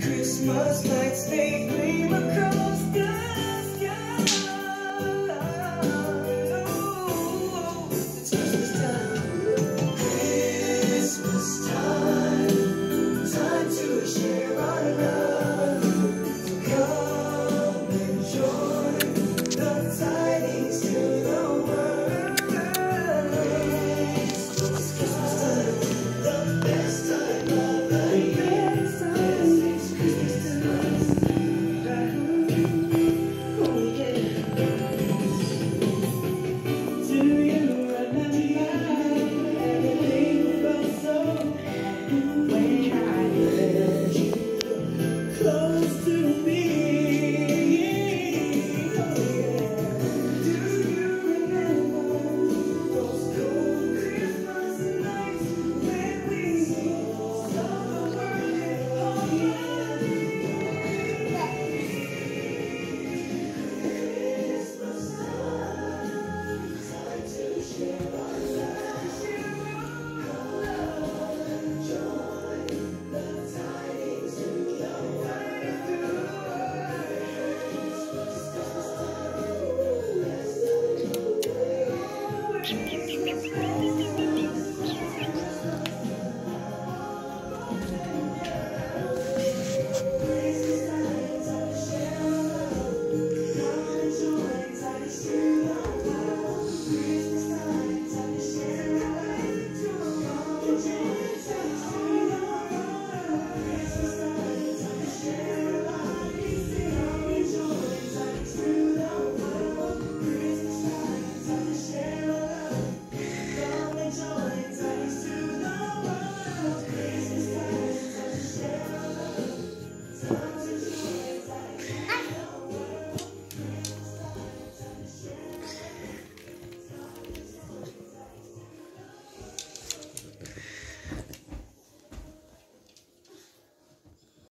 Christmas lights, they gleam across Jesus.